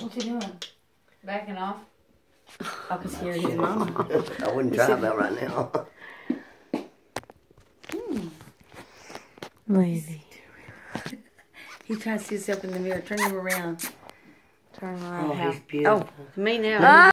What's he doing? Backing off? I can hear his mama. I wouldn't drive that right now. Hmm. Lazy. He tries to see himself in the mirror. Turn him around. Turn him around. Oh, he's beautiful. Oh, me now.